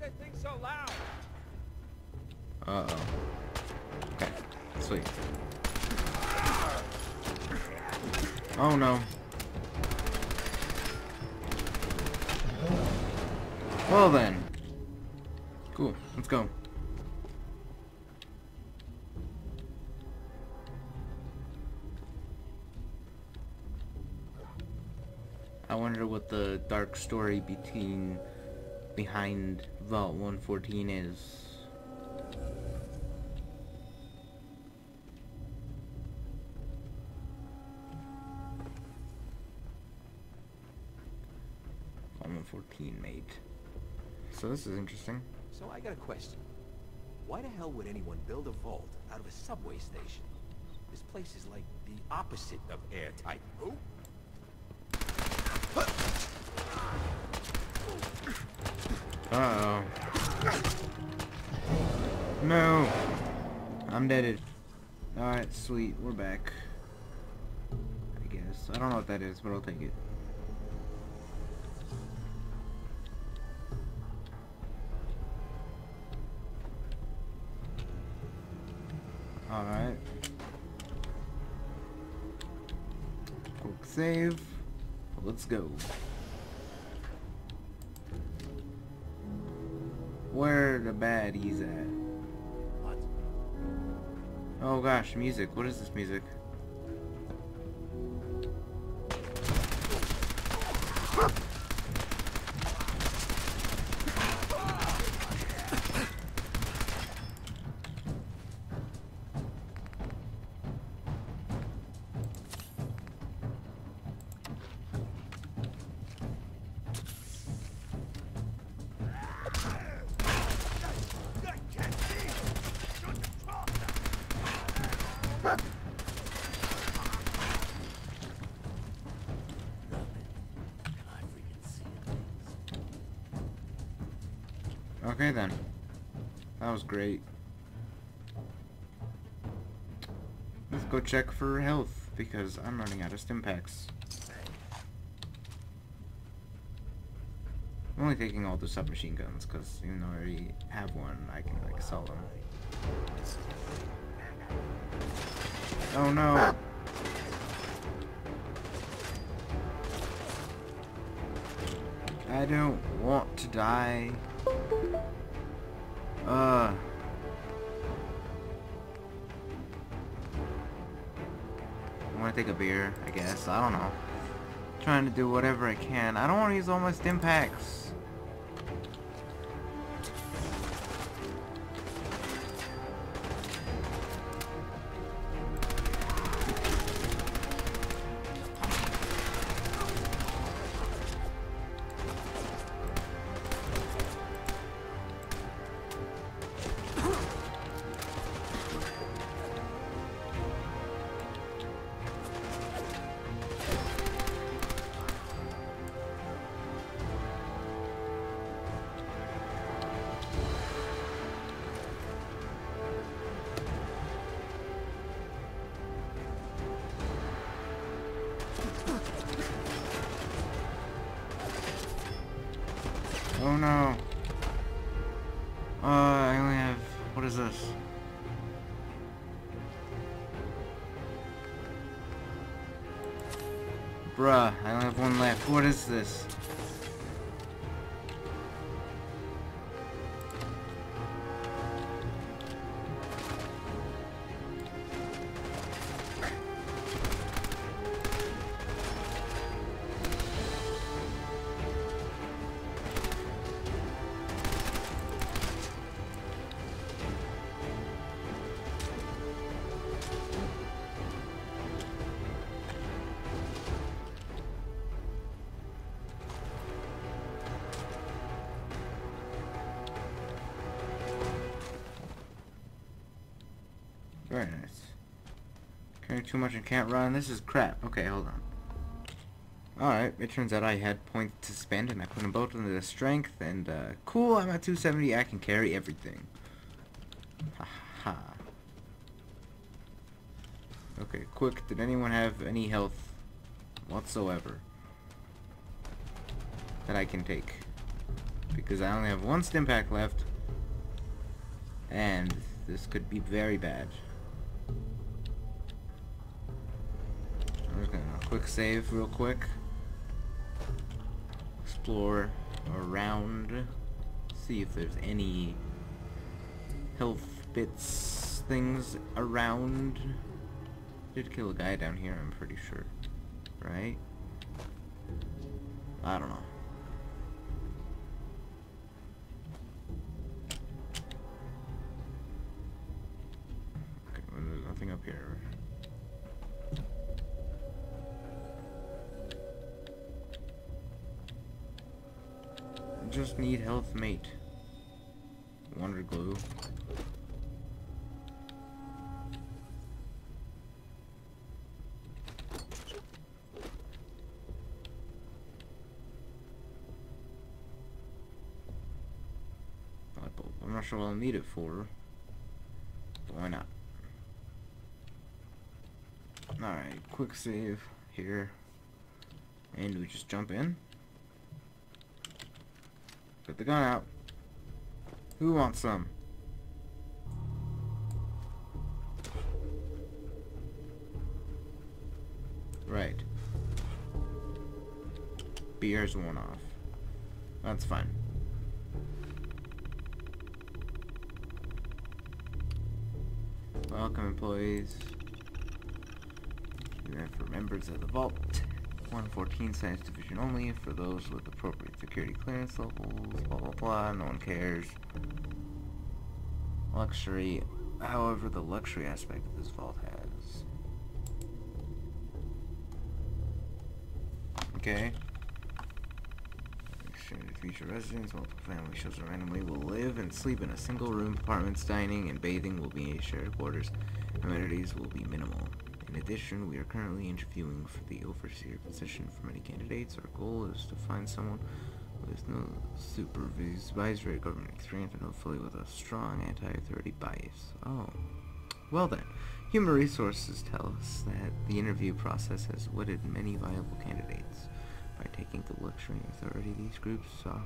make that thing so loud? Uh-oh. Okay, sweet. Oh no. Well then. Cool, let's go. I wonder what the dark story between behind Vault 114 is. Vault 114 mate. So this is interesting. So I got a question. Why the hell would anyone build a vault out of a subway station? This place is like the opposite of airtight. Oh. Who? Uh oh. No. I'm deaded. Alright, sweet. We're back. I guess. I don't know what that is, but I'll take it. Alright. Quick save. Let's go. The baddies at? What? Oh gosh, music. What is this music? Okay then. That was great. Let's go check for health because I'm running out of stim packs. I'm only taking all the submachine guns because even though I already have one, I can like sell them. Oh no! I don't want to die. Uh. I want to take a beer, I guess. I don't know. Trying to do whatever I can. I don't want to use all my stim packs. Uh, I only have... What is this? Bruh, I only have one left. What is this? Very nice. Carry too much and can't run. This is crap. Okay, hold on. Alright, it turns out I had points to spend and I put them both into the strength and uh, cool, I'm at 270, I can carry everything. Ha ha. Okay, quick, did anyone have any health whatsoever that I can take? because I only have one stim pack left. And this could be very bad. I'm just gonna quick save real quick. Explore around. See if there's any health bits things around. Did kill a guy down here, I'm pretty sure. Right? I don't know. Need health mate. Wonder glue. I'm not sure what I'll need it for. But why not? Alright, quick save here. And we just jump in. Get the gun out. Who wants some? Right. Beer's one off. That's fine. Welcome employees. And for members of the Vault 114 Science Division only, for those with appropriate security clearance levels, blah blah blah, no one cares. Luxury, however the luxury aspect of this vault has. Okay. Future residents, multiple family children randomly will live and sleep in a single room. Apartments, dining, and bathing will be shared quarters. Amenities will be minimal. In addition, we are currently interviewing for the overseer position for many candidates. Our goal is to find someone with no supervisory government experience and hopefully with a strong anti-authority bias. Oh. Well then, Human Resources tell us that the interview process has wooded many viable candidates. By taking the luxury and authority these groups saw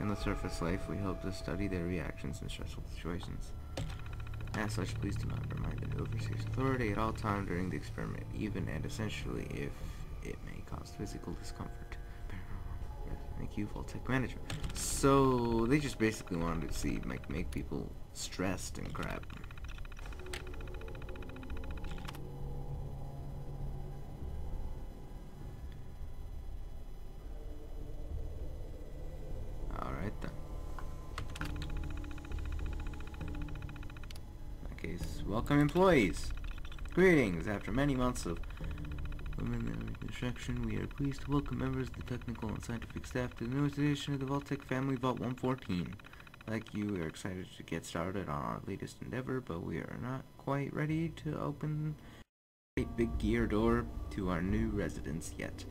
in the surface life, we hope to study their reactions in stressful situations. As such, please do not remind the overseer's authority at all time during the experiment, even and essentially if it may cause physical discomfort. Thank you, Vault-Tec Management. So, they just basically wanted to see, like, make people stressed and crap. Alright then. In that case, welcome employees. Greetings. After many months of construction, we are pleased to welcome members of the technical and scientific staff to the newest edition of the Vault-Tec Family Vault 114. Like you, we are excited to get started on our latest endeavor, but we are not quite ready to open a big gear door to our new residence yet.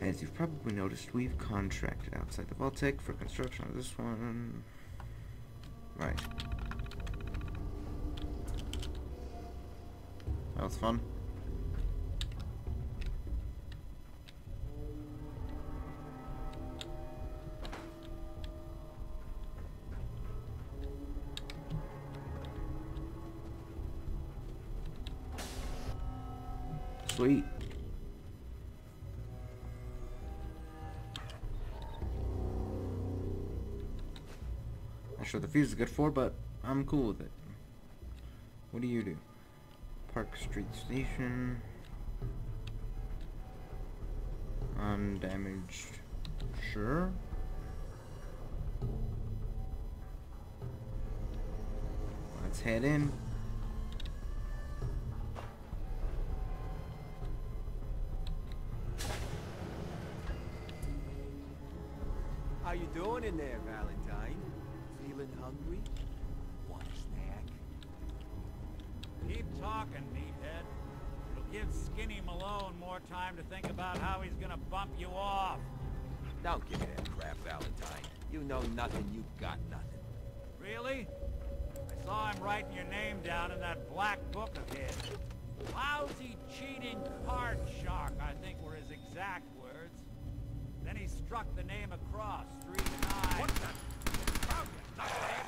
As you've probably noticed, we've contracted outside the Vault-Tec for construction of this one. Right. That was fun. Sweet. Not sure the fuse is good for, but I'm cool with it. What do you do? Park Street Station. Um, Undamaged. Sure. Let's head in. Skinny Malone more time to think about how he's gonna bump you off. Don't give me that crap, Valentine. You know nothing, You've got nothing. Really? I saw him writing your name down in that black book of his. Lousy, cheating card shark, I think were his exact words. Then he struck the name across three times. What the?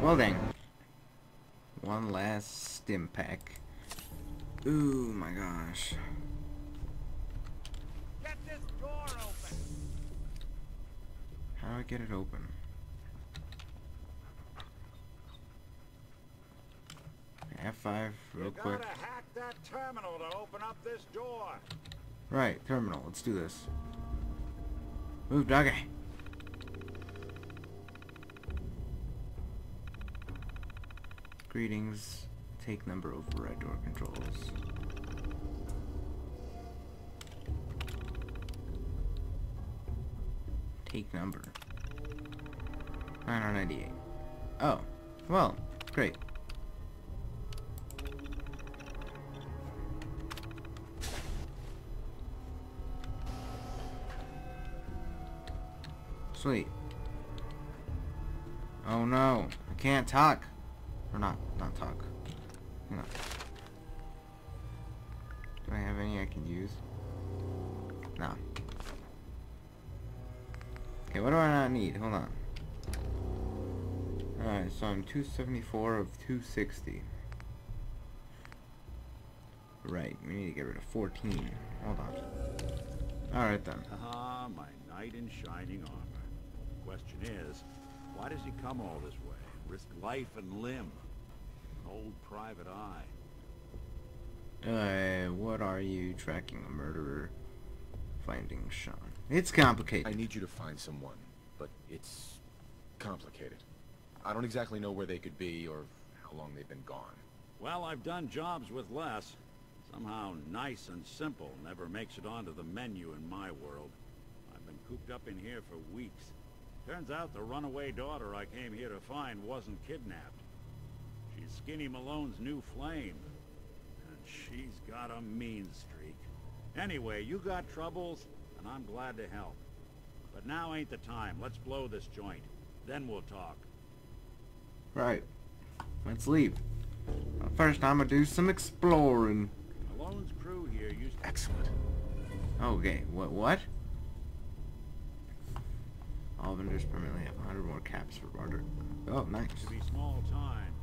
Well then. One last stim pack. Ooh my gosh. Get this door open! How do I get it open? F5 real quick. terminal to open up this door. Right, terminal. Let's do this. Move, doggy. Greetings. Take number override door controls. Take number. 998. Oh. Well, great. Sweet. Oh no, I can't talk. Or not, not talk. Do I have any I can use? No. Okay, what do I not need? Hold on. Alright, so I'm 274 of 260. Right, we need to get rid of 14. Hold on. Alright then. Ah, my knight in shining armor. Question is, why does he come all this way? Risk life and limb? Old private eye. Uh, what are you tracking a murderer? Finding Shaun. It's complicated. I need you to find someone, but it's complicated. I don't exactly know where they could be or how long they've been gone. Well, I've done jobs with less. Somehow nice and simple never makes it onto the menu in my world. I've been cooped up in here for weeks. Turns out the runaway daughter I came here to find wasn't kidnapped. She's Skinny Malone's new flame. And she's got a mean streak. Anyway, you got troubles, and I'm glad to help. But now ain't the time. Let's blow this joint. Then we'll talk. Right. Let's leave. First, I'm gonna do some exploring. Malone's crew here used to Excellent. Okay, what? What? Vendors permanently have 100 more caps for barter. Oh, nice. to be small time,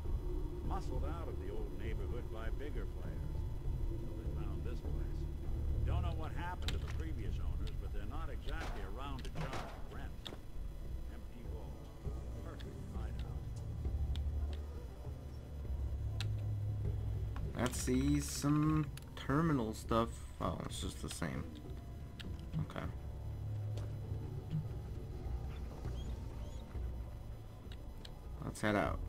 muscled out of the old neighborhood by bigger players. They found this place. Don't know what happened to the previous owners, but they're not exactly around to charge rent. Empty walls. Perfect hideout. Let's see some terminal stuff. Oh, it's just the same. Okay. Head out.